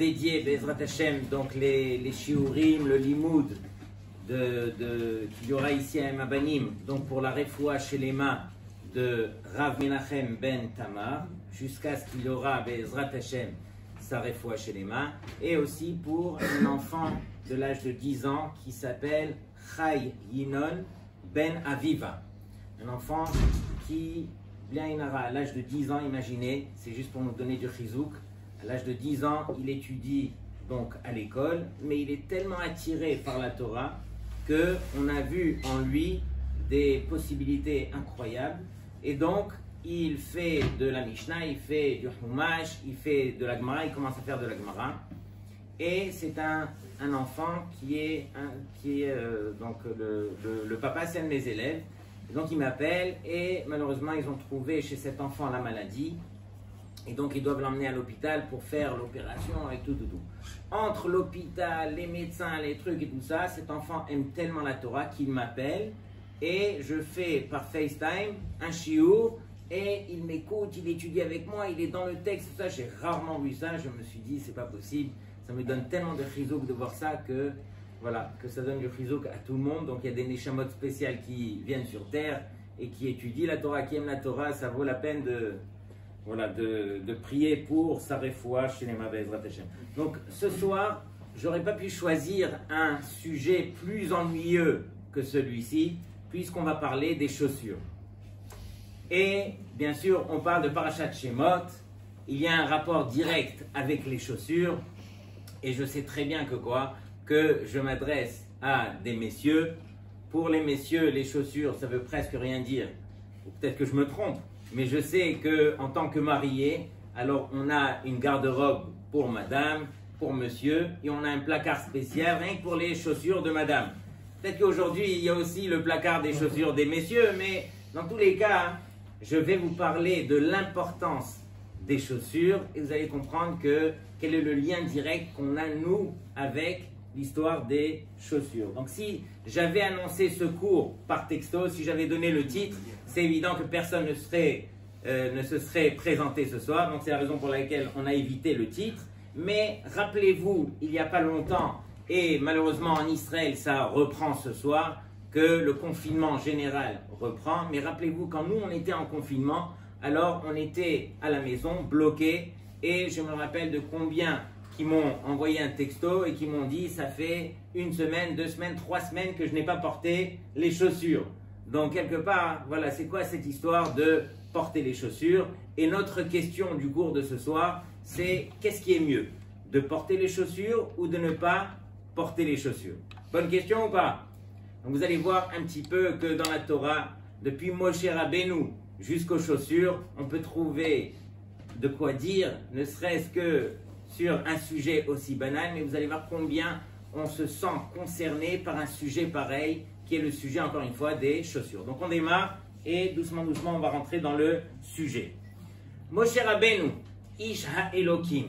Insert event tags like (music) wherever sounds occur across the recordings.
dédier Bezrat Hashem, donc les, les le limoud de, qu'il y aura ici à Mabanim, donc pour la refoua chez les mains de Rav Menachem ben Tamar, jusqu'à ce qu'il aura Bezrat Hashem sa refoua chez les mains, et aussi pour un enfant de l'âge de 10 ans qui s'appelle Chai Yinon ben Aviva. Un enfant qui, bien Inara, à l'âge de 10 ans, imaginez, c'est juste pour nous donner du chizouk, à l'âge de 10 ans, il étudie donc à l'école, mais il est tellement attiré par la Torah que on a vu en lui des possibilités incroyables. Et donc, il fait de la Mishnah, il fait du Humash, il fait de la Gemara, il commence à faire de la Gemara. Et c'est un, un enfant qui est, qui est euh, donc le, le- papa, c'est un de mes élèves. Donc il m'appelle et malheureusement ils ont trouvé chez cet enfant la maladie. Et donc ils doivent l'emmener à l'hôpital pour faire l'opération et tout, tout, tout. Entre l'hôpital, les médecins, les trucs et tout ça, cet enfant aime tellement la Torah qu'il m'appelle et je fais par FaceTime un chiour et il m'écoute, il étudie avec moi, il est dans le texte, tout ça. J'ai rarement vu ça. Je me suis dit, c'est pas possible. Ça me donne tellement de chizouk de voir ça que voilà, que ça donne du chizouk à tout le monde. Donc il y a des neshamot spéciales qui viennent sur terre et qui étudient la Torah, qui aiment la Torah. Ça vaut la peine de, voilà, de, prier pour sa refoua chez les Hashem. Donc ce soir, j'aurais pas pu choisir un sujet plus ennuyeux que celui-ci, puisqu'on va parler des chaussures. Et bien sûr, on parle de Parashat Shemot. Il y a un rapport direct avec les chaussures. Et je sais très bien que quoi? Que je m'adresse à des messieurs. Pour les messieurs, les chaussures, ça veut presque rien dire. Peut-être que je me trompe. Mais je sais que en tant que marié, alors on a une garde-robe pour madame, pour monsieur, et on a un placard spécial rien que pour les chaussures de madame. Peut-être qu'aujourd'hui, il y a aussi le placard des chaussures des messieurs, mais dans tous les cas, je vais vous parler de l'importance des chaussures et vous allez comprendre que quel est le lien direct qu'on a nous avec l'histoire des chaussures. Donc si j'avais annoncé ce cours par texto, si j'avais donné le titre, c'est évident que personne ne, serait, euh, ne se serait présenté ce soir. Donc c'est la raison pour laquelle on a évité le titre. Mais rappelez-vous, il n'y a pas longtemps, et malheureusement en Israël ça reprend ce soir, que le confinement général reprend. Mais rappelez-vous, quand nous on était en confinement, alors on était à la maison, bloqués, et je me rappelle de combien m'ont envoyé un texto et qui m'ont dit ça fait une semaine, deux semaines, trois semaines que je n'ai pas porté les chaussures. Donc quelque part, voilà, c'est quoi cette histoire de porter les chaussures? Et notre question du cours de ce soir, c'est qu'est-ce qui est mieux? De porter les chaussures ou de ne pas porter les chaussures? Bonne question ou pas? Vous allez voir un petit peu que dans la Torah, depuis Moshe Rabbeinu jusqu'aux chaussures, on peut trouver de quoi dire, ne serait-ce que sur un sujet aussi banal, mais vous allez voir combien on se sent concerné par un sujet pareil, qui est le sujet, encore une fois, des chaussures. Donc on démarre et doucement, doucement, on va rentrer dans le sujet. Moshe Rabbeinu, Ish HaElokim.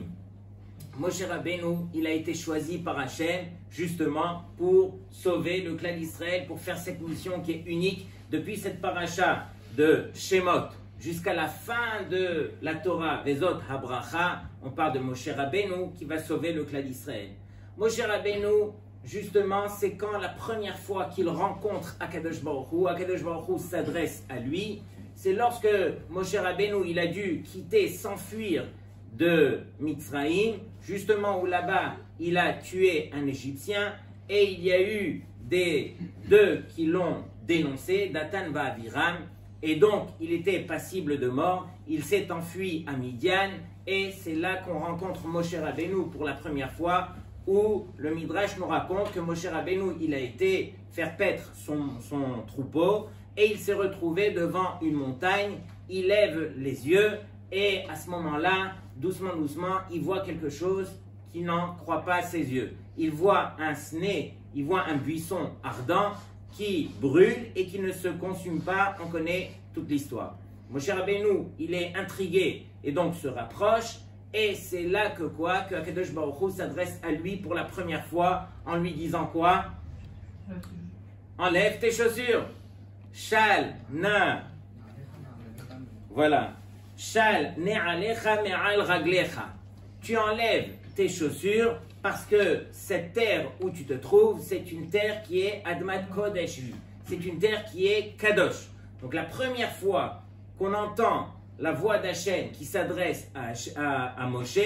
Moshe Rabbeinu, il a été choisi par Hachem justement pour sauver le clan d'Israël, pour faire cette mission qui est unique depuis cette paracha de Shemot jusqu'à la fin de la Torah, Vezot Habracha, on parle de Moshe Rabbeinu qui va sauver le clan d'Israël. Moshe Rabbeinu, justement, c'est quand la première fois qu'il rencontre Akadosh Baruch Hu, Akadosh Baruch s'adresse à lui, c'est lorsque Moshe Rabbeinu, il a dû quitter, s'enfuir de Mitzraïm, justement où là-bas, il a tué un Égyptien, et il y a eu des deux qui l'ont dénoncé, Datan va et donc il était passible de mort, il s'est enfui à Midian, et c'est là qu'on rencontre Moshe Rabbeinu pour la première fois, où le Midrash nous raconte que Moshe Rabbeinu, il a été faire paître son, son troupeau, et il s'est retrouvé devant une montagne, il lève les yeux, et à ce moment-là, doucement, doucement, il voit quelque chose qui n'en croit pas à ses yeux. Il voit un sné, il voit un buisson ardent qui brûle et qui ne se consume pas. On connaît toute l'histoire. Moshe Rabbeinu, il est intrigué et donc se rapproche. Et c'est là que quoi Que Akadosh Baruch s'adresse à lui pour la première fois en lui disant quoi? Enlève tes chaussures. Shal, na. Voilà. Shal, ne'alecha me'al raglecha. Tu enlèves tes chaussures parce que cette terre où tu te trouves, c'est une terre qui est Admat Kodesh. C'est une terre qui est Kadosh. Donc la première fois qu'on entend la voix d'Hachem qui s'adresse à, à, Moshe,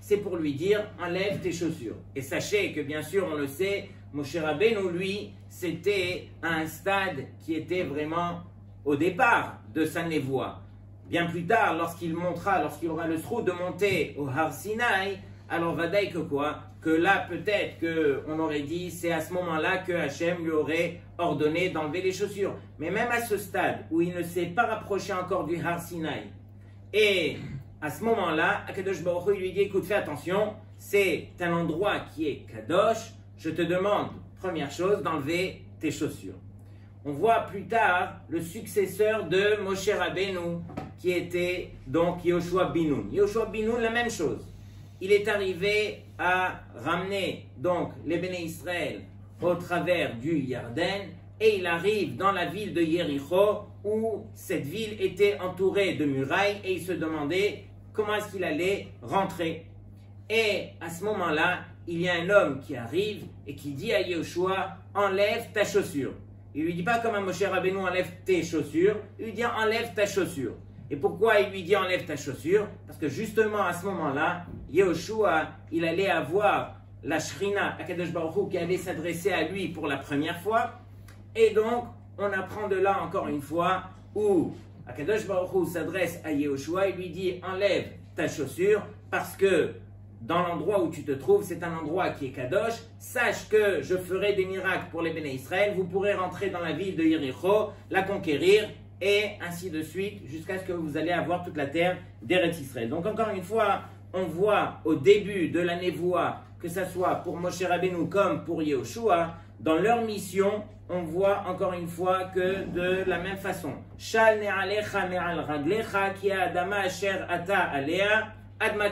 c'est pour lui dire enlève tes chaussures. Et sachez que bien sûr, on le sait, Moshe Rabbeinu, lui, c'était un stade qui était vraiment au départ de sa névoie. Bien plus tard, lorsqu'il montera, lorsqu'il aura le trou de monter au Har Sinai, alors va dire que quoi? Que là, peut-être qu'on aurait dit, c'est à ce moment-là que Hachem lui aurait ordonné d'enlever les chaussures. Mais même à ce stade où il ne s'est pas rapproché encore du Har Sinai, et à ce moment-là, Akadosh Baruch lui dit, écoute, fais attention, c'est un endroit qui est Kadosh, je te demande, première chose, d'enlever tes chaussures. On voit plus tard le successeur de Moshe Rabbeinu, qui était donc Yoshua Binoun. Yoshua Binoun, la même chose. Il est arrivé à ramener donc les Béné Israël au travers du Yarden et il arrive dans la ville de Jéricho où cette ville était entourée de murailles et il se demandait comment est-ce qu'il allait rentrer. Et à ce moment-là, il y a un homme qui arrive et qui dit à Yoshua enlève ta chaussure. Il lui dit pas comme un Moshe Rabbeinu enlève tes chaussures, il lui dit enlève ta chaussure. Et pourquoi il lui dit enlève ta chaussure? Parce que justement à ce moment-là, Yoshua, il allait avoir la Shrina, Akadosh Baruch qui allait s'adresser à lui pour la première fois. Et donc, on apprend de là encore une fois où Akadosh Baruch s'adresse à Yehoshua et lui dit enlève ta chaussure parce que dans l'endroit où tu te trouves, c'est un endroit qui est Kadosh. Sache que je ferai des miracles pour les Béné Israël. Vous pourrez rentrer dans la ville de Yericho, la conquérir et ainsi de suite jusqu'à ce que vous allez avoir toute la terre d'Eretz. Donc encore une fois, on voit au début de la névoie, que ce soit pour Moshe Rabbeinu comme pour Yehoshua, dans leur mission, on voit encore une fois que de la même façon. Admat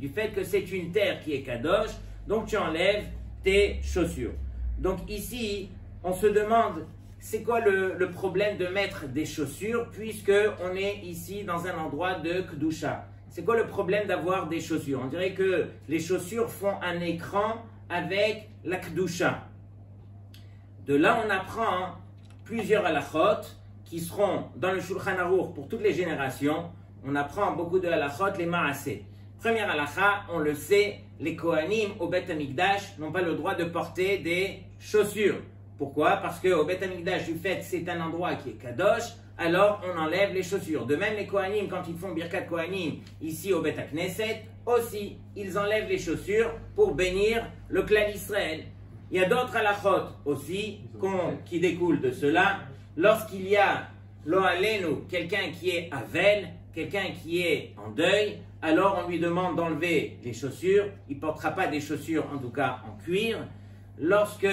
Du fait que c'est une terre qui est kadosh, donc tu enlèves tes chaussures. Donc ici, on se demande c'est quoi le, problème de mettre des chaussures puisque on est ici dans un endroit de Kdusha? C'est quoi le problème d'avoir des chaussures? On dirait que les chaussures font un écran avec la Kdusha. De là, on apprend plusieurs halachot qui seront dans le Shulchan Aruch pour toutes les générations. On apprend beaucoup de halachot, les maasé. Première halacha, on le sait, les Kohanim au Bet Amikdash n'ont pas le droit de porter des chaussures. Pourquoi? Parce qu'au Bet Amikdash, du fait c'est un endroit qui est kadosh, alors on enlève les chaussures. De même, les Kohanim, quand ils font Birkat Kohanim ici au Bet Knesset, aussi, ils enlèvent les chaussures pour bénir le clan Israël. Il y a d'autres halachot aussi qui découlent de cela. Lorsqu'il y a l'oalenu, quelqu'un qui est avel, quelqu'un qui est en deuil, alors on lui demande d'enlever les chaussures. Il ne portera pas des chaussures, en tout cas en cuir. Lorsque,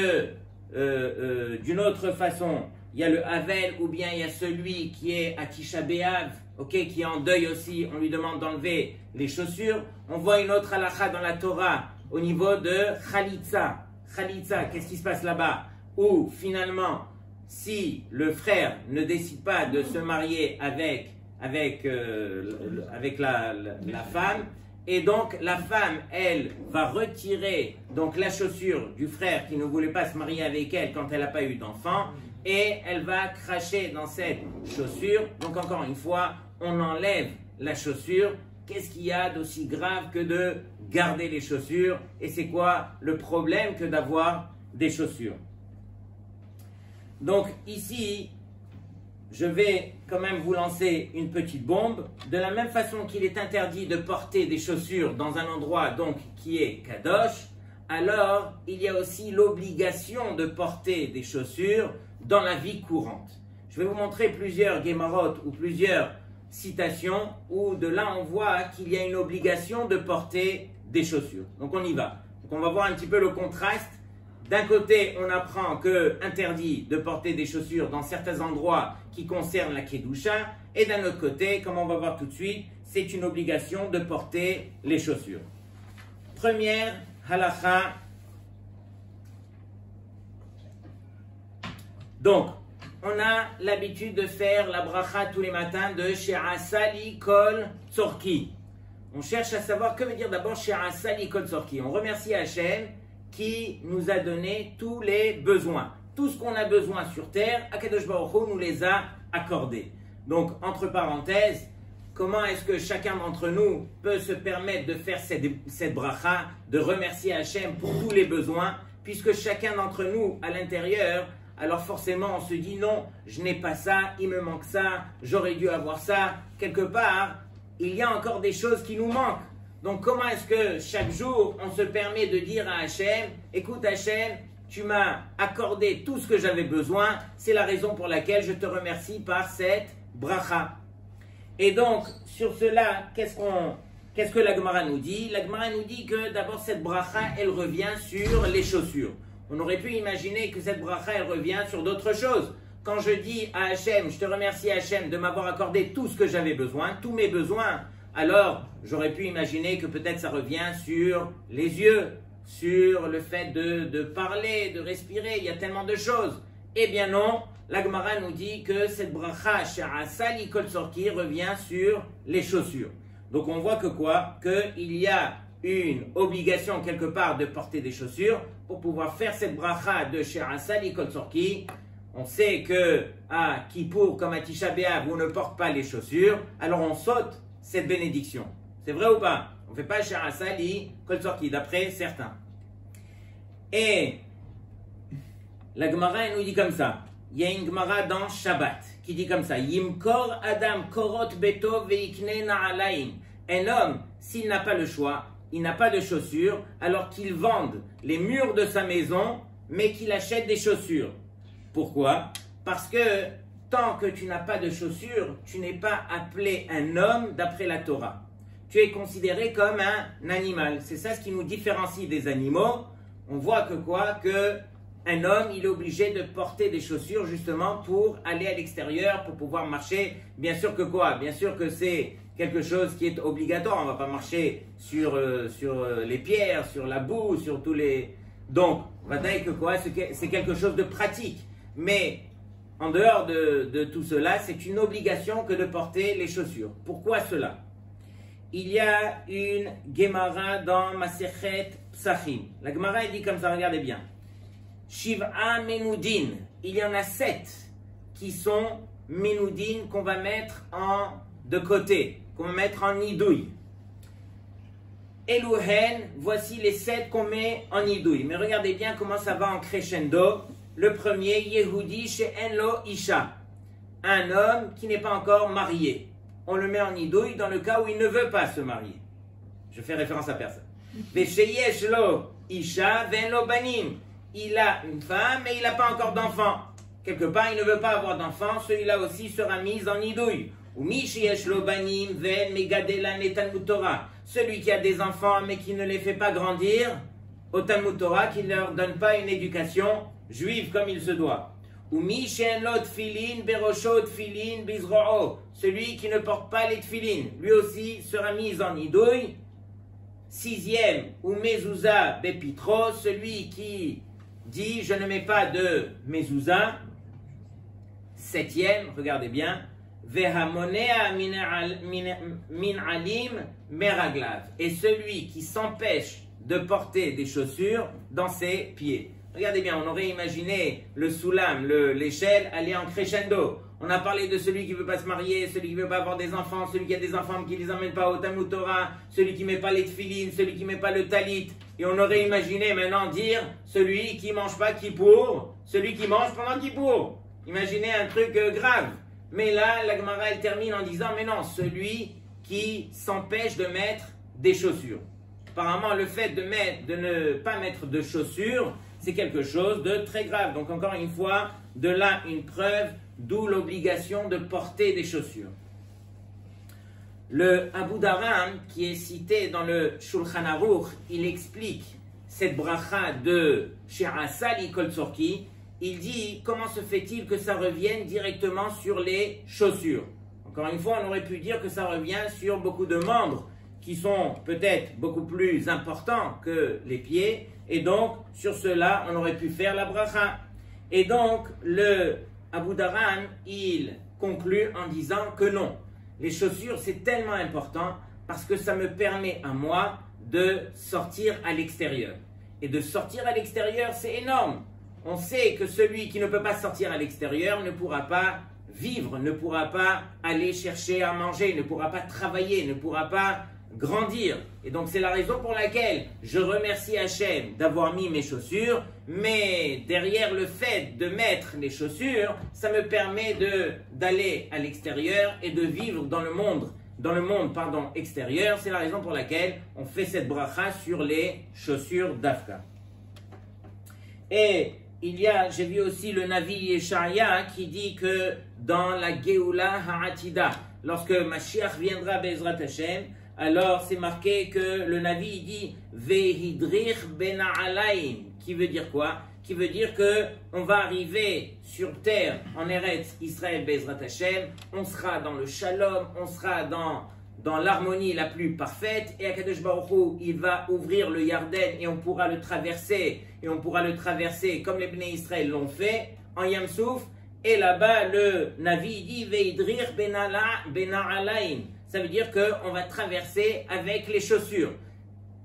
euh, euh, d'une autre façon, il y a le Havel ou bien il y a celui qui est à Tisha qui est en deuil aussi, on lui demande d'enlever les chaussures. On voit une autre halakha dans la Torah au niveau de Khalitza. Khalitza, qu'est-ce qui se passe là-bas? Où finalement, si le frère ne décide pas de se marier avec, avec, euh, avec la, la, femme, et donc la femme, elle, va retirer donc la chaussure du frère qui ne voulait pas se marier avec elle quand elle n'a pas eu d'enfant, et elle va cracher dans cette chaussure. Donc encore une fois, on enlève la chaussure. Qu'est-ce qu'il y a d'aussi grave que de garder les chaussures? Et c'est quoi le problème que d'avoir des chaussures? Donc ici, je vais quand même vous lancer une petite bombe. De la même façon qu'il est interdit de porter des chaussures dans un endroit donc qui est kadosh, alors il y a aussi l'obligation de porter des chaussures dans la vie courante. Je vais vous montrer plusieurs guémarotes ou plusieurs citation où de là on voit qu'il y a une obligation de porter des chaussures. Donc on y va. Donc on va voir un petit peu le contraste. D'un côté, on apprend que interdit de porter des chaussures dans certains endroits qui concernent la kedusha, et d'un autre côté, comme on va voir tout de suite, c'est une obligation de porter les chaussures. Première halacha. Donc, on a l'habitude de faire la bracha tous les matins de She'asali Kol Tzorki. on cherche à savoir que veut dire d'abord Sali Kotsorki. On remercie Hachem qui nous a donné tous les besoins. Tout ce qu'on a besoin sur terre, Akadosh Baruch nous les a accordés. Donc, entre parenthèses, comment est-ce que chacun d'entre nous peut se permettre de faire cette, cette bracha, de remercier Hachem pour tous les besoins, puisque chacun d'entre nous, à l'intérieur, alors forcément on se dit non, je n'ai pas ça, il me manque ça, j'aurais dû avoir ça. Quelque part, il y a encore des choses qui nous manquent. Donc comment est-ce que chaque jour on se permet de dire à Hachem, écoute Hachem, tu m'as accordé tout ce que j'avais besoin, c'est la raison pour laquelle je te remercie par cette bracha. Et donc sur cela, qu'est-ce qu'on Qu'est-ce que la Gemara nous dit? La Gemara nous dit que d'abord cette bracha, elle revient sur les chaussures. On aurait pu imaginer que cette bracha, elle revient sur d'autres choses. Quand je dis à Hachem, je te remercie Hachem de m'avoir accordé tout ce que j'avais besoin, tous mes besoins, alors j'aurais pu imaginer que peut-être ça revient sur les yeux, sur le fait de, parler, de respirer, il y a tellement de choses. Eh bien non, la Gemara nous dit que cette bracha Sali Kol Sorki revient sur les chaussures. Donc on voit que quoi? Qu'il y a une obligation quelque part de porter des chaussures pour pouvoir faire cette bracha de Sali Sorki on sait que à Kippour comme à Tisha B'Av, on ne porte pas les chaussures, alors on saute cette bénédiction. C'est vrai ou pas? On ne fait pas Shara Sali, Kol d'après certains. Et la Gemara nous dit comme ça. Il y a une Gemara dans Shabbat qui dit comme ça. Yimkor Adam korot beto veikne na'alaim. Un homme, s'il n'a pas le choix, il n'a pas de chaussures, alors qu'il vende les murs de sa maison, mais qu'il achète des chaussures. Pourquoi? Parce que tant que tu n'as pas de chaussures, tu n'es pas appelé un homme d'après la Torah. Tu es considéré comme un animal. C'est ça ce qui nous différencie des animaux. On voit que quoi Que un homme, il est obligé de porter des chaussures justement pour aller à l'extérieur, pour pouvoir marcher. Bien sûr que quoi Bien sûr que c'est quelque chose qui est obligatoire. On ne va pas marcher sur, euh, sur euh, les pierres, sur la boue, sur tous les... Donc, on va dire que quoi C'est quelque chose de pratique. Mais en dehors de, tout cela, c'est une obligation que de porter les chaussures. Pourquoi cela? Il y a une Gemara dans Masechet Psachim. La Gemara dit comme ça, regardez bien. Shiv'a Menudin. Il y en a sept qui sont Menudin qu'on va mettre en de côté, qu'on va mettre en idouille. Elouhen, voici les sept qu'on met en idouille. Mais regardez bien comment ça va en crescendo. Le premier, Yehudi chez Enlo Isha, un homme qui n'est pas encore marié. On le met en idouille dans le cas où il ne veut pas se marier. Je fais référence à personne. (laughs) Lo Isha Venlo Banim. Il a une femme, mais il n'a pas encore d'enfant. Quelque part, il ne veut pas avoir d'enfant, celui-là aussi sera mis en idouille. Ou Banim Ven Megadela Torah. Celui qui a des enfants, mais qui ne les fait pas grandir, au Talmud Torah, qui ne leur donne pas une éducation, juive comme il se doit. Ou. Celui qui ne porte pas les tfilin, lui aussi sera mis en idouille. Sixième, ou mezouza bepitro, celui qui dit je ne mets pas de mezouza. Septième, regardez bien, vehamonea min alim meraglav. Et celui qui s'empêche de porter des chaussures dans ses pieds. Regardez bien, on aurait imaginé le soulam, l'échelle, aller en crescendo. On a parlé de celui qui ne veut pas se marier, celui qui ne veut pas avoir des enfants, celui qui a des enfants qui ne les emmène pas au Talmud Torah, celui qui ne met pas les tfilines, celui qui ne met pas le talit. Et on aurait imaginé maintenant dire celui qui ne mange pas qui pour, celui qui mange pendant qui pour. Imaginez un truc euh, grave. Mais là, la Gemara, elle termine en disant, mais non, celui qui s'empêche de mettre des chaussures. Apparemment, le fait de ne pas mettre de chaussures, c'est quelque chose de très grave. Donc encore une fois, de là une preuve, d'où l'obligation de porter des chaussures. Le Abu Dharam, qui est cité dans le Shulchan Aruch, il explique cette bracha de Sali Koltsorki. Il dit comment se fait-il que ça revienne directement sur les chaussures? Encore une fois, on aurait pu dire que ça revient sur beaucoup de membres qui sont peut-être beaucoup plus importants que les pieds, et donc sur cela on aurait pu faire la bracha. Et donc le Abu Dharan, il conclut en disant que non, les chaussures c'est tellement important Parce que ça me permet à moi de sortir à l'extérieur. Et de sortir à l'extérieur, c'est énorme. On sait que celui qui ne peut pas sortir à l'extérieur ne pourra pas vivre, ne pourra pas aller chercher à manger, ne pourra pas travailler, ne pourra pas grandir. Et donc c'est la raison pour laquelle je remercie Hachem d'avoir mis mes chaussures, mais derrière le fait de mettre les chaussures, ça me permet d'aller à l'extérieur et de vivre dans le monde, dans le monde pardon, extérieur. C'est la raison pour laquelle on fait cette bracha sur les chaussures d'Afka. Et il y a, j'ai vu aussi le Navi Yesharia qui dit que dans la Geoula Ha'atida, lorsque Mashiach viendra Bezrat Hashem, alors c'est marqué que le Navi dit Vehidrich ben qui veut dire quoi? Qui veut dire que on va arriver sur terre en Eretz Israël Bezrat Hashem, on sera dans le shalom, on sera dans dans l'harmonie la plus parfaite, et Akadosh Baruch il va ouvrir le Yarden et on pourra le traverser, et on pourra le traverser comme les Bnei Israël l'ont fait, en Yamsouf, et là-bas le Navi dit Veidrir bena'alaim. Ça veut dire qu'on va traverser avec les chaussures.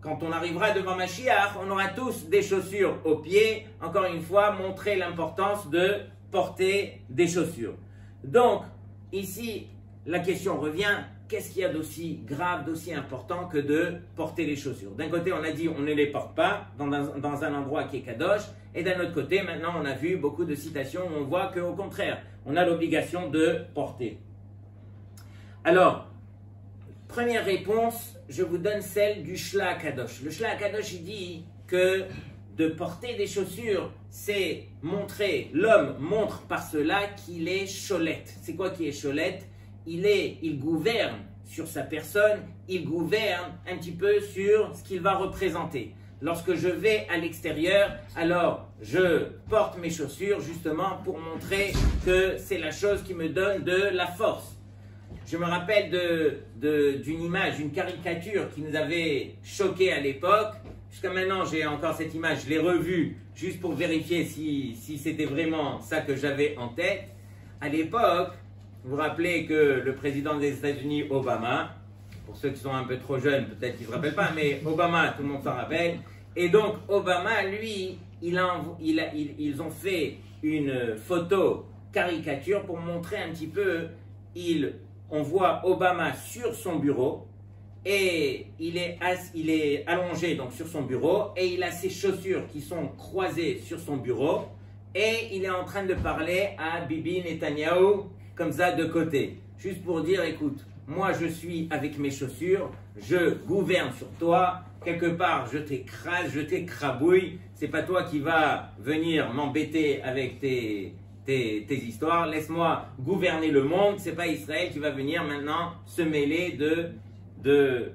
Quand on arrivera devant Mashiach, on aura tous des chaussures aux pieds. Encore une fois, montrer l'importance de porter des chaussures. Donc, ici, la question revient, qu'est-ce qu'il y a d'aussi grave, d'aussi important que de porter les chaussures? D'un côté, on a dit on ne les porte pas dans un, endroit qui est kadosh, et d'un autre côté, maintenant, on a vu beaucoup de citations où on voit qu'au contraire, on a l'obligation de porter. Alors, première réponse, je vous donne celle du Shla Kadosh. Le Shla Kadosh, il dit que de porter des chaussures, c'est montrer, l'homme montre par cela qu'il est cholette. C'est quoi qui est cholette il, est, il gouverne sur sa personne, il gouverne un petit peu sur ce qu'il va représenter. Lorsque je vais à l'extérieur, alors je porte mes chaussures justement pour montrer que c'est la chose qui me donne de la force. Je me rappelle d'une image, d'une caricature qui nous avait choqué à l'époque. Jusqu'à maintenant, j'ai encore cette image, je l'ai revue juste pour vérifier si, c'était vraiment ça que j'avais en tête. À l'époque, vous vous rappelez que le président des États-Unis, Obama, pour ceux qui sont un peu trop jeunes, peut-être qu'ils ne se rappellent pas, mais Obama, tout le monde s'en rappelle. Et donc, Obama, lui, il ils ont fait une photo caricature pour montrer un petit peu, il, on voit Obama sur son bureau, et il est, il est allongé donc sur son bureau, et il a ses chaussures qui sont croisées sur son bureau, et il est en train de parler à Bibi Netanyahu, comme ça de côté. Juste pour dire, écoute, moi je suis avec mes chaussures, je gouverne sur toi, quelque part je t'écrase, je t'écrabouille, c'est pas toi qui vas venir m'embêter avec tes, tes, histoires, laisse-moi gouverner le monde, c'est pas Israël qui va venir maintenant se mêler de, de,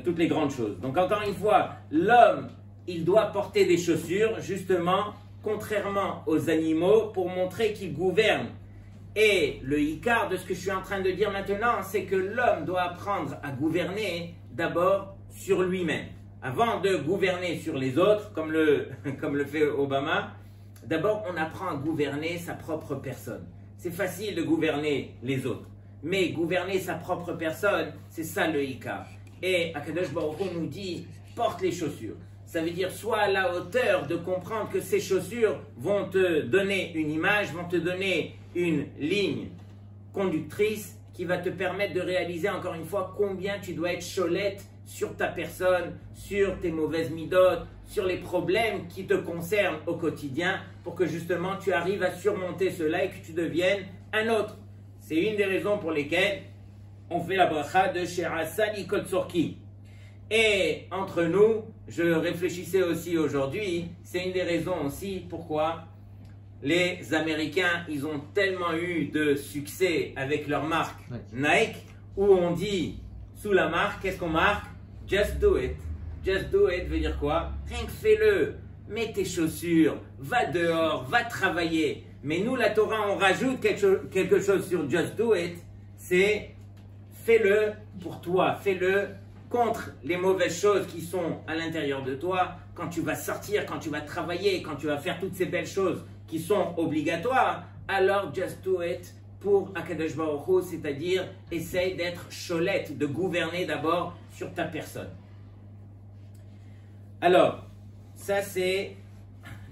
toutes les grandes choses. Donc encore une fois, l'homme, il doit porter des chaussures, justement, contrairement aux animaux, pour montrer qu'il gouverne et le Icar de ce que je suis en train de dire maintenant, c'est que l'homme doit apprendre à gouverner d'abord sur lui-même. Avant de gouverner sur les autres, comme le, (laughs) comme le fait Obama, d'abord on apprend à gouverner sa propre personne. C'est facile de gouverner les autres, mais gouverner sa propre personne, c'est ça le Icar. Et Akadosh Baruch Hu nous dit, porte les chaussures. Ça veut dire sois à la hauteur de comprendre que ces chaussures vont te donner une image, vont te donner une ligne conductrice qui va te permettre de réaliser encore une fois combien tu dois être cholette sur ta personne, sur tes mauvaises midotes, sur les problèmes qui te concernent au quotidien pour que justement tu arrives à surmonter cela et que tu deviennes un autre. C'est une des raisons pour lesquelles on fait la bracha de Sherasani Kotsorki. Et entre nous, je réfléchissais aussi aujourd'hui, c'est une des raisons aussi pourquoi les Américains, ils ont tellement eu de succès avec leur marque Nike, où on dit sous la marque, qu'est-ce qu'on marque? Just do it. Just do it veut dire quoi? Rien que fais-le. Mets tes chaussures, va dehors, va travailler. Mais nous, la Torah, on rajoute quelque, quelque chose sur Just do it. C'est fais-le pour toi, fais-le contre les mauvaises choses qui sont à l'intérieur de toi, quand tu vas sortir, quand tu vas travailler, quand tu vas faire toutes ces belles choses qui sont obligatoires, alors just do it pour Akadosh Baruch c'est-à-dire essaye d'être cholette, de gouverner d'abord sur ta personne. Alors, ça c'est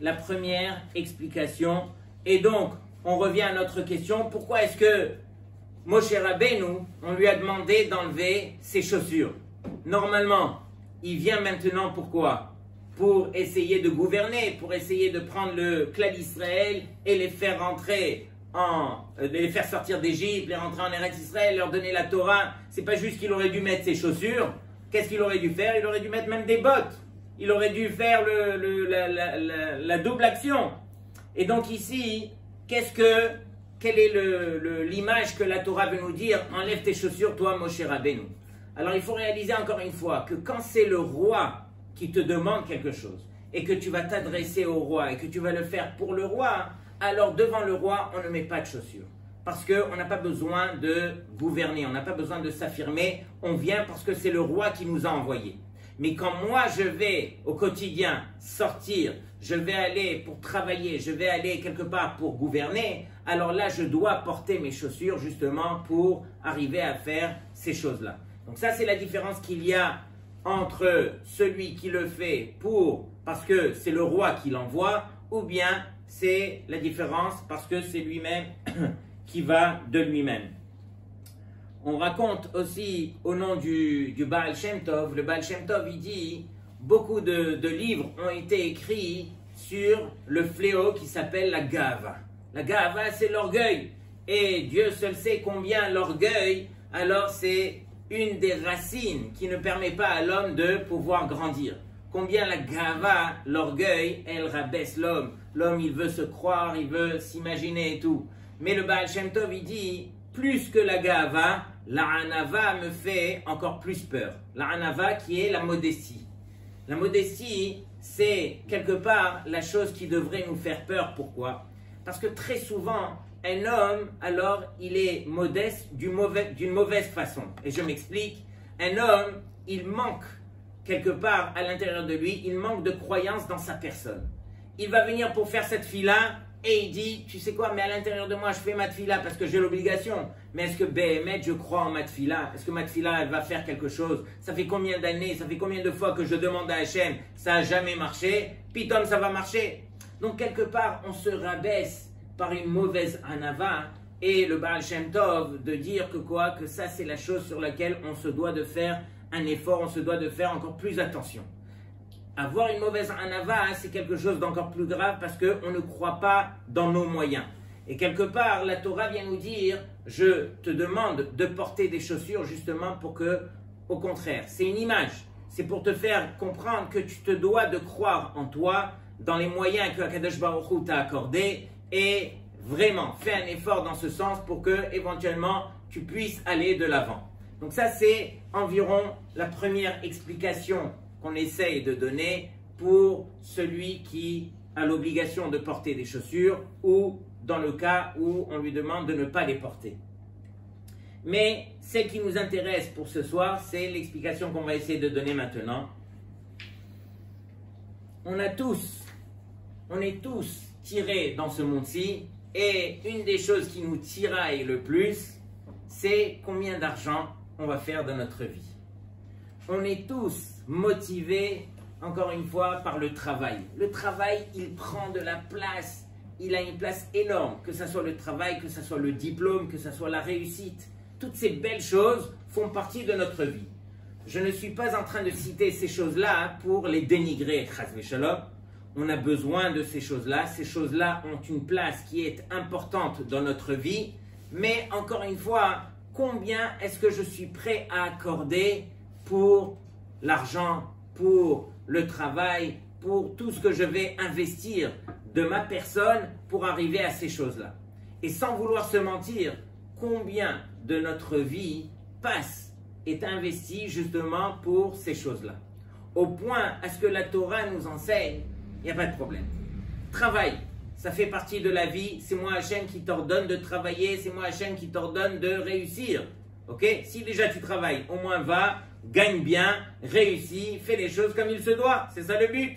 la première explication. Et donc, on revient à notre question, pourquoi est-ce que Moshe Rabbeinu, on lui a demandé d'enlever ses chaussures? Normalement, il vient maintenant pourquoi? Pour essayer de gouverner, pour essayer de prendre le clan d'Israël et les faire rentrer en, euh, les faire sortir d'Égypte, les rentrer en Eretz Israël, leur donner la Torah. C'est pas juste qu'il aurait dû mettre ses chaussures. Qu'est-ce qu'il aurait dû faire? Il aurait dû mettre même des bottes. Il aurait dû faire le, la, double action. Et donc ici, qu'est-ce que, quelle est l'image que la Torah veut nous dire? Enlève tes chaussures, toi, Moshe Rabbeinu. Alors il faut réaliser encore une fois que quand c'est le roi qui te demande quelque chose, et que tu vas t'adresser au roi, et que tu vas le faire pour le roi, alors devant le roi, on ne met pas de chaussures. Parce qu'on n'a pas besoin de gouverner, on n'a pas besoin de s'affirmer, on vient parce que c'est le roi qui nous a envoyés. Mais quand moi je vais au quotidien sortir, je vais aller pour travailler, je vais aller quelque part pour gouverner, alors là je dois porter mes chaussures justement pour arriver à faire ces choses-là. Donc ça c'est la différence qu'il y a entre celui qui le fait pour parce que c'est le roi qui l'envoie ou bien c'est la différence parce que c'est lui-même (clears throat) qui va de lui-même. On raconte aussi au nom du, du Baal Shem Tov, le Baal Shem Tov, il dit beaucoup de, livres ont été écrits sur le fléau qui s'appelle la gava. La gava, c'est l'orgueil. Et Dieu seul sait combien l'orgueil, alors c'est une des racines qui ne permet pas à l'homme de pouvoir grandir. Combien la gava, l'orgueil, elle rabaisse l'homme. L'homme, il veut se croire, il veut s'imaginer et tout. Mais le Baal Shem Tov, il dit, plus que la gava, la anava me fait encore plus peur. La anava qui est la modestie. La modestie, c'est quelque part la chose qui devrait nous faire peur. Pourquoi? Parce que très souvent, un homme, alors, il est modeste d'une mauvaise façon. Et je m'explique. Un homme, il manque quelque part à l'intérieur de lui, il manque de croyance dans sa personne. Il va venir pour faire cette fille-là, et il dit, tu sais quoi, mais à l'intérieur de moi, je fais ma fila parce que j'ai l'obligation. Mais est-ce que BMF, je crois en ma Est-ce que ma elle va faire quelque chose? Ça fait combien d'années, ça fait combien de fois que je demande à HM, ça n'a jamais marché, Piton, ça va marcher. Donc quelque part, on se rabaisse par une mauvaise anava et le Baal Shem de dire que quoi Que ça, c'est la chose sur laquelle on se doit de faire un effort, on se doit de faire encore plus attention. Avoir une mauvaise anava, c'est quelque chose d'encore plus grave parce qu'on ne croit pas dans nos moyens. Et quelque part, la Torah vient nous dire, je te demande de porter des chaussures justement pour que, au contraire, c'est une image. C'est pour te faire comprendre que tu te dois de croire en toi, dans les moyens que Akadosh Baruch t'a accordés, et vraiment, fais un effort dans ce sens pour que, éventuellement, tu puisses aller de l'avant. Donc ça, c'est environ la première explication qu'on essaye de donner pour celui qui a l'obligation de porter des chaussures ou dans le cas où on lui demande de ne pas les porter. Mais celle qui nous intéresse pour ce soir, c'est l'explication qu'on va essayer de donner maintenant. On a tous, on est tous tirés dans ce monde-ci et une des choses qui nous tiraille le plus, c'est combien d'argent on va faire de notre vie. On est tous motivés, encore une fois, par le travail. Le travail, il prend de la place, il a une place énorme, que ce soit le travail, que ce soit le diplôme, que ce soit la réussite. Toutes ces belles choses font partie de notre vie. Je ne suis pas en train de citer ces choses-là pour les dénigrer, on a besoin de ces choses-là. Ces choses-là ont une place qui est importante dans notre vie. Mais encore une fois, combien est-ce que je suis prêt à accorder pour l'argent, pour le travail, pour tout ce que je vais investir de ma personne pour arriver à ces choses-là? Et sans vouloir se mentir, combien de notre vie passe, est investi justement pour ces choses-là? Au point à ce que la Torah nous enseigne, il n'y a pas de problème. Travail, ça fait partie de la vie. C'est moi Hachem qui t'ordonne de travailler, c'est moi Hachem qui t'ordonne de réussir. Ok? Si déjà tu travailles, au moins va, gagne bien, réussit, fait les choses comme il se doit. C'est ça le but.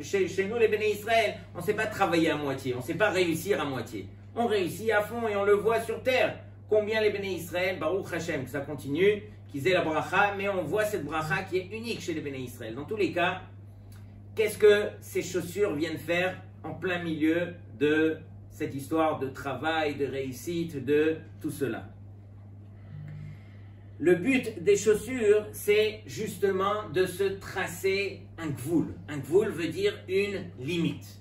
chez, nous, les béné Israël, on ne sait pas travailler à moitié, on ne sait pas réussir à moitié. on réussit à fond et on le voit sur terre. Combien les béné Israël, Baruch Hashem, que ça continue, qu'ils aient la bracha, mais on voit cette bracha qui est unique chez les béné Israël. Dans tous les cas, qu'est-ce que ces chaussures viennent faire en plein milieu de cette histoire de travail, de réussite, de tout cela? Le but des chaussures, c'est justement de se tracer un gvoul. Un gvoul veut dire une limite.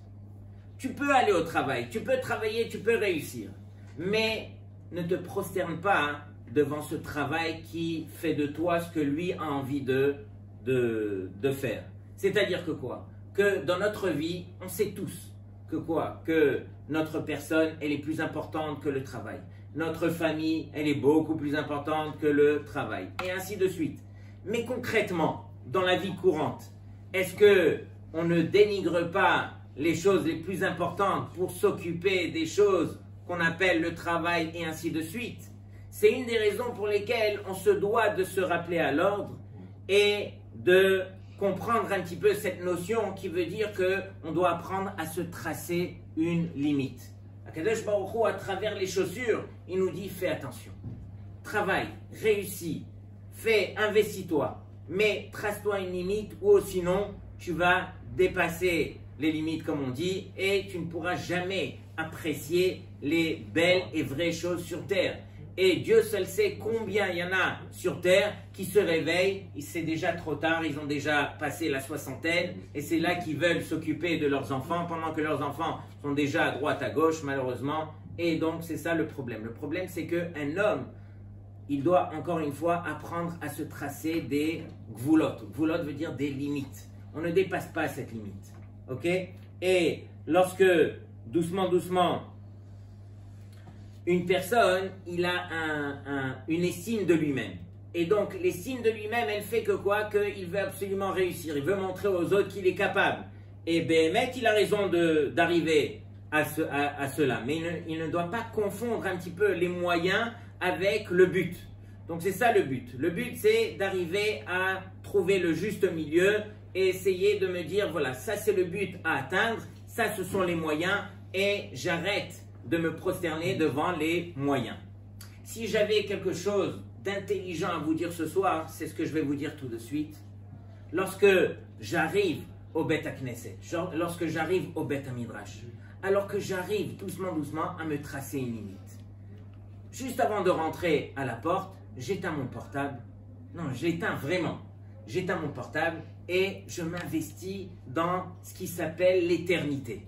Tu peux aller au travail, tu peux travailler, tu peux réussir. Mais ne te prosterne pas devant ce travail qui fait de toi ce que lui a envie de, de, de faire. C'est-à-dire que quoi? Que dans notre vie, on sait tous que quoi? Que notre personne, elle est plus importante que le travail. Notre famille, elle est beaucoup plus importante que le travail, et ainsi de suite. Mais concrètement, dans la vie courante, est-ce que on ne dénigre pas les choses les plus importantes pour s'occuper des choses qu'on appelle le travail et ainsi de suite? C'est une des raisons pour lesquelles on se doit de se rappeler à l'ordre et de comprendre un petit peu cette notion qui veut dire que on doit apprendre à se tracer une limite. Kadosh Baruch à travers les chaussures, il nous dit fais attention. Travaille, réussis, fais, investis-toi, mais trace-toi une limite ou sinon tu vas dépasser les limites comme on dit et tu ne pourras jamais apprécier les belles et vraies choses sur terre. Et Dieu seul sait combien il y en a sur terre qui se réveillent. C'est déjà trop tard, ils ont déjà passé la soixantaine. Et c'est là qu'ils veulent s'occuper de leurs enfants pendant que leurs enfants sont déjà à droite, à gauche, malheureusement. Et donc c'est ça le problème. Le problème c'est qu'un homme, il doit encore une fois apprendre à se tracer des gvoulottes. Gvoulottes veut dire des limites. On ne dépasse pas cette limite. Ok? Et lorsque, doucement, doucement, une personne, il a une estime de lui-même. Et donc, l'estime de lui-même, elle fait que quoi? Qu'il veut absolument réussir. Il veut montrer aux autres qu'il est capable. Et Béhémet, il a raison d'arriver à, cela. Mais il ne, doit pas confondre un petit peu les moyens avec le but. Donc, c'est ça le but. Le but, c'est d'arriver à trouver le juste milieu et essayer de me dire, voilà, ça c'est le but à atteindre, ça ce sont les moyens, et j'arrête de me prosterner devant les moyens. Si j'avais quelque chose d'intelligent à vous dire ce soir, c'est ce que je vais vous dire tout de suite. Lorsque j'arrive au Bet Knesset, lorsque j'arrive au Bet Midrash, alors que j'arrive doucement, doucement à me tracer une limite. Juste avant de rentrer à la porte, j'éteins mon portable. Non, j'éteins vraiment. J'éteins mon portable et je m'investis dans ce qui s'appelle l'éternité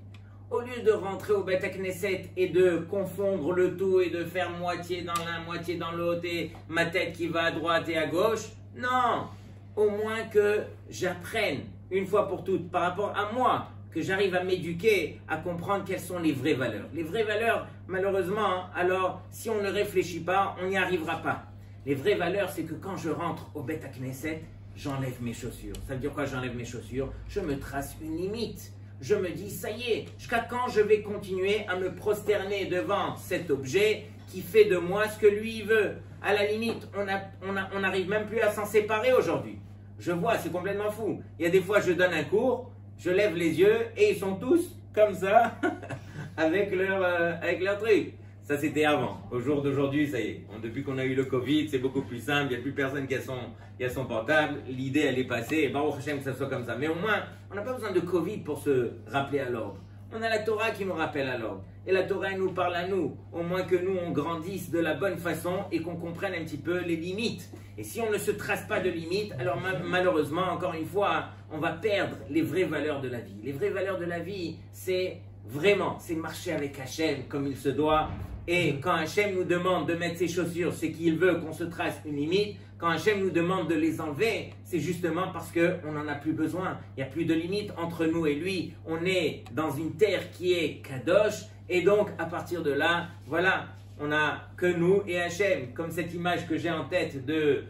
au lieu de rentrer au Beth Knesset et de confondre le tout et de faire moitié dans l'un, moitié dans l'autre et ma tête qui va à droite et à gauche, non, au moins que j'apprenne une fois pour toutes par rapport à moi, que j'arrive à m'éduquer, à comprendre quelles sont les vraies valeurs. Les vraies valeurs, malheureusement, alors si on ne réfléchit pas, on n'y arrivera pas. Les vraies valeurs, c'est que quand je rentre au Beth Knesset, j'enlève mes chaussures. Ça veut dire quoi j'enlève mes chaussures? Je me trace une limite je me dis, ça y est, jusqu'à quand je vais continuer à me prosterner devant cet objet qui fait de moi ce que lui veut? À la limite, on n'arrive même plus à s'en séparer aujourd'hui. Je vois, c'est complètement fou. Il y a des fois, je donne un cours, je lève les yeux et ils sont tous comme ça, (laughs) avec leur, euh, avec leur truc. Ça, c'était avant. Au jour d'aujourd'hui, ça y est. Depuis qu'on a eu le Covid, c'est beaucoup plus simple. Il n'y a plus personne qui a son, qui a son portable. L'idée, elle est passée. Et Baruch Hashem, que ça soit comme ça. Mais au moins, on n'a pas besoin de Covid pour se rappeler à l'ordre. On a la Torah qui nous rappelle à l'ordre. Et la Torah, elle nous parle à nous. Au moins que nous, on grandisse de la bonne façon et qu'on comprenne un petit peu les limites. Et si on ne se trace pas de limites, alors malheureusement, encore une fois, on va perdre les vraies valeurs de la vie. Les vraies valeurs de la vie, c'est vraiment, c'est marcher avec Hachem comme il se doit et quand Hachem nous demande de mettre ses chaussures, c'est qu'il veut qu'on se trace une limite. Quand Hachem nous demande de les enlever, c'est justement parce qu'on n'en a plus besoin. Il n'y a plus de limite entre nous et lui. On est dans une terre qui est kadosh. Et donc, à partir de là, voilà, on n'a que nous et Hachem. Comme cette image que j'ai en tête de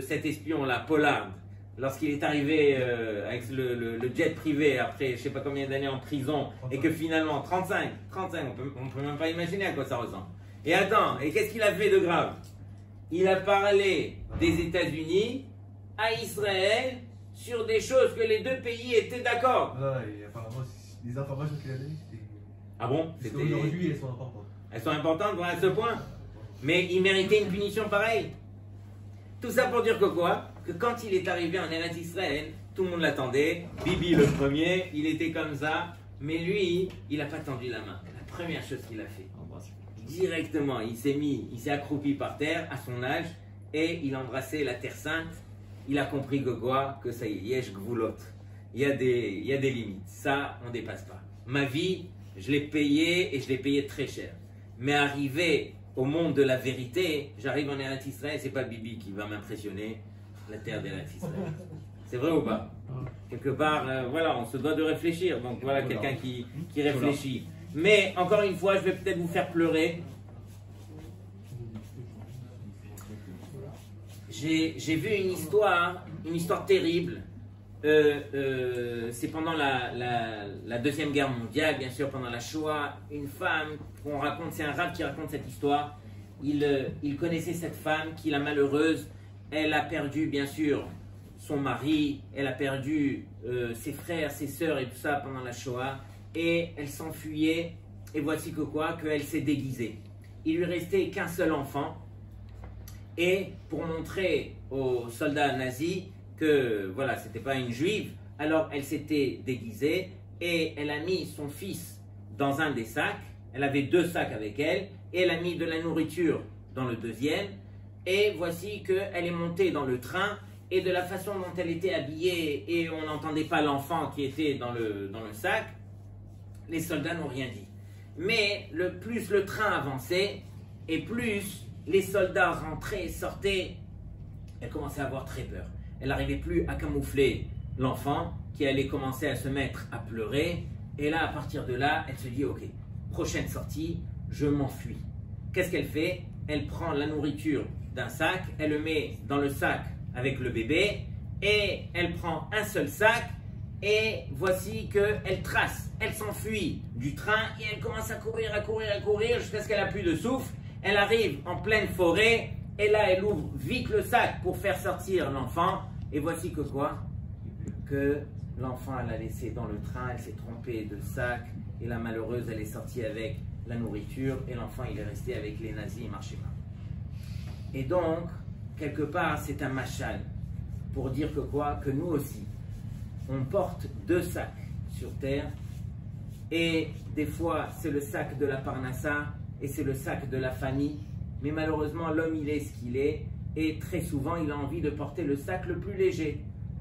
cet espion-là, Pollard lorsqu'il est arrivé euh, avec le, jet privé après je sais pas combien d'années en prison et que finalement 35, 35, on peut, peut même pas imaginer à quoi ça ressemble. Et attends, et qu'est-ce qu'il a fait de grave? Il a parlé des États-Unis à Israël sur des choses que les deux pays étaient d'accord. les informations qu'il a données, c'était. Ah bon? Aujourd'hui, elles sont importantes. Elles sont importantes à ce point. Mais il méritait une punition pareille. Tout ça pour dire que quoi? Que quand il est arrivé en Eretz Israël, tout le monde l'attendait. Bibi le premier, il était comme ça. Mais lui, il n'a pas tendu la main. La première chose qu'il a fait, directement, il s'est mis, il s'est accroupi par terre à son âge et il a embrassé la terre sainte. Il a compris que quoi Que ça y est, yesh gvulot. Il y, a des, il y a des limites. Ça, on ne dépasse pas. Ma vie, je l'ai payée et je l'ai payée très cher. Mais arriver au monde de la vérité, j'arrive en Eretz Israël, c'est pas Bibi qui va m'impressionner, la terre d'Eretz Israël. C'est vrai ou pas Quelque part, euh, voilà, on se doit de réfléchir. Donc voilà quelqu'un qui, qui réfléchit. Mais encore une fois, je vais peut-être vous faire pleurer. J'ai vu une histoire, une histoire terrible. Euh, euh, c'est pendant la, la, Deuxième Guerre mondiale, bien sûr, pendant la Shoah. Une femme, qu'on raconte, c'est un rab qui raconte cette histoire. Il, euh, il connaissait cette femme qui, la malheureuse, elle a perdu, bien sûr, son mari, elle a perdu ses frères, ses sœurs et tout ça pendant la Shoah. Et elle s'enfuyait. Et voici que quoi Qu'elle s'est déguisée. Il lui restait qu'un seul enfant. Et pour montrer aux soldats nazis que voilà, c'était pas une juive, alors elle s'était déguisée et elle a mis son fils dans un des sacs. Elle avait deux sacs avec elle et elle a mis de la nourriture dans le deuxième. Et voici qu'elle est montée dans le train et de la façon dont elle était habillée et on n'entendait pas l'enfant qui était dans le, dans le sac, les soldats n'ont rien dit. Mais le plus le train avançait et plus les soldats rentraient et sortaient, elle commençait à avoir très peur. Elle n'arrivait plus à camoufler l'enfant qui allait commencer à se mettre à pleurer. Et là, à partir de là, elle se dit, ok, prochaine sortie, je m'enfuis. Qu'est-ce qu'elle fait? Elle prend la nourriture d'un sac, elle le met dans le sac avec le bébé, et elle prend un seul sac, et voici qu'elle trace, elle s'enfuit du train, et elle commence à courir, à courir, à courir, jusqu'à ce qu'elle a plus de souffle. Elle arrive en pleine forêt, et là, elle ouvre vite le sac pour faire sortir l'enfant. Et voici que quoi? Que l'enfant, elle l'a laissé dans le train, elle s'est trompée de sac. Et la malheureuse, elle est sortie avec la nourriture. Et l'enfant, il est resté avec les nazis et marché Et donc, quelque part, c'est un machal pour dire que quoi Que nous aussi, on porte deux sacs sur terre. Et des fois, c'est le sac de la parnassa et c'est le sac de la famille mais malheureusement, l'homme, il est ce qu'il est, et très souvent, il a envie de porter le sac le plus léger.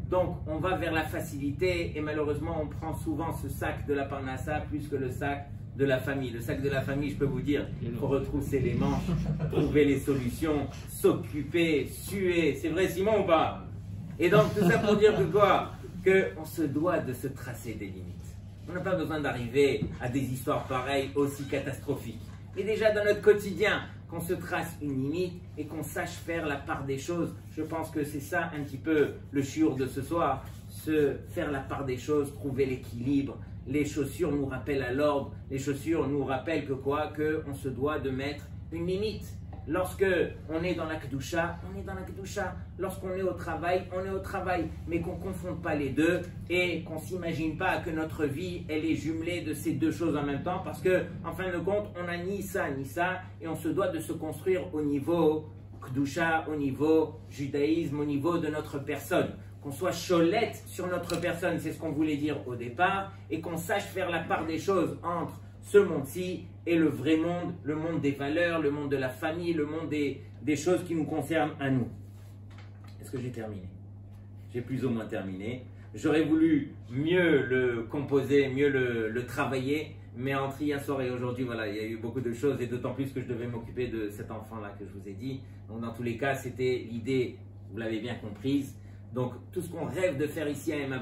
Donc, on va vers la facilité, et malheureusement, on prend souvent ce sac de la parnassa plus que le sac de la famille. Le sac de la famille, je peux vous dire, il faut retrousser les manches, (laughs) trouver les solutions, s'occuper, suer. C'est vrai, Simon, ou pas (laughs) Et donc, tout ça pour dire que quoi? Qu'on se doit de se tracer des limites. On n'a pas besoin d'arriver à des histoires pareilles aussi catastrophiques. Mais déjà dans notre quotidien, qu'on se trace une limite et qu'on sache faire la part des choses. Je pense que c'est ça un petit peu le chiour de ce soir, se faire la part des choses, trouver l'équilibre. Les chaussures nous rappellent à l'ordre, les chaussures nous rappellent que quoi? Que on se doit de mettre une limite. Lorsque on est dans la Kedusha, on est dans la Kedusha. Lorsqu'on est au travail, on est au travail. Mais qu'on ne confonde pas les deux et qu'on ne s'imagine pas que notre vie, elle est jumelée de ces deux choses en même temps. Parce que, en fin de compte, on n'a ni ça ni ça. Et on se doit de se construire au niveau Kedusha, au niveau judaïsme, au niveau de notre personne. Qu'on soit cholette sur notre personne, c'est ce qu'on voulait dire au départ. Et qu'on sache faire la part des choses entre ce monde-ci est le vrai monde, le monde des valeurs, le monde de la famille, le monde des, choses qui nous concernent à nous. Est-ce que j'ai terminé? J'ai plus ou moins terminé. J'aurais voulu mieux le composer, mieux le, travailler, mais entre hier soir et aujourd'hui, voilà, il y a eu beaucoup de choses et d'autant plus que je devais m'occuper de cet enfant-là que je vous ai dit. Donc dans tous les cas, c'était l'idée, vous l'avez bien comprise, donc, tout ce qu'on rêve de faire ici à Emma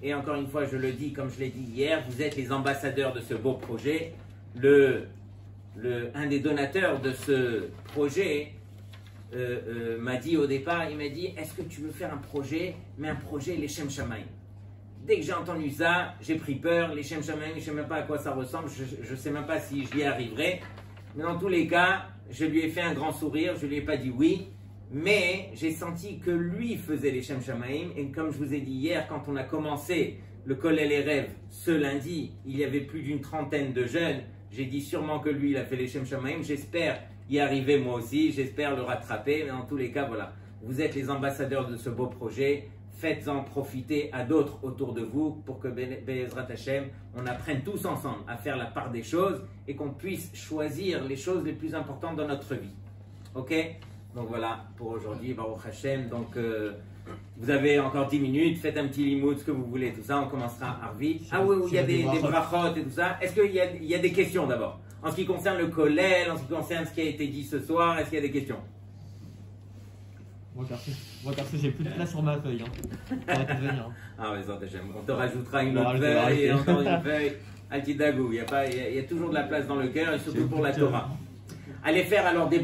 et encore une fois, je le dis comme je l'ai dit hier, vous êtes les ambassadeurs de ce beau projet. Le, le, un des donateurs de ce projet euh, euh, m'a dit au départ, il m'a dit, est-ce que tu veux faire un projet, mais un projet les Shem Dès que j'ai entendu ça, j'ai pris peur, les Shem je ne sais même pas à quoi ça ressemble, je ne sais même pas si j'y arriverai. Mais dans tous les cas, je lui ai fait un grand sourire, je ne lui ai pas dit oui, mais j'ai senti que lui faisait les Shem Shamaim. Et comme je vous ai dit hier, quand on a commencé le Kol les rêves ce lundi, il y avait plus d'une trentaine de jeunes. J'ai dit sûrement que lui, il a fait les Shem Shamaim. J'espère y arriver moi aussi. J'espère le rattraper. Mais en tous les cas, voilà. Vous êtes les ambassadeurs de ce beau projet. Faites-en profiter à d'autres autour de vous pour que Bezrat Hashem, on apprenne tous ensemble à faire la part des choses et qu'on puisse choisir les choses les plus importantes dans notre vie. Ok? Donc voilà pour aujourd'hui, Baruch Hashem. Donc euh, vous avez encore 10 minutes, faites un petit limoud, ce que vous voulez, tout ça. On commencera Arvi. Ah oui, il y a des, des brachot et tout ça. Est-ce qu'il y, a, il y a des questions d'abord? En ce qui concerne le collège, en ce qui concerne ce qui a été dit ce soir, est-ce qu'il y a des questions? Moi perso, j'ai plus de place sur ma feuille. Hein. Venir, (laughs) Ah ouais, ça On te rajoutera une autre feuille et encore une feuille. Altidagou, il y, a pas, il y a toujours de la place dans le cœur et surtout pour la Torah. Allez faire alors des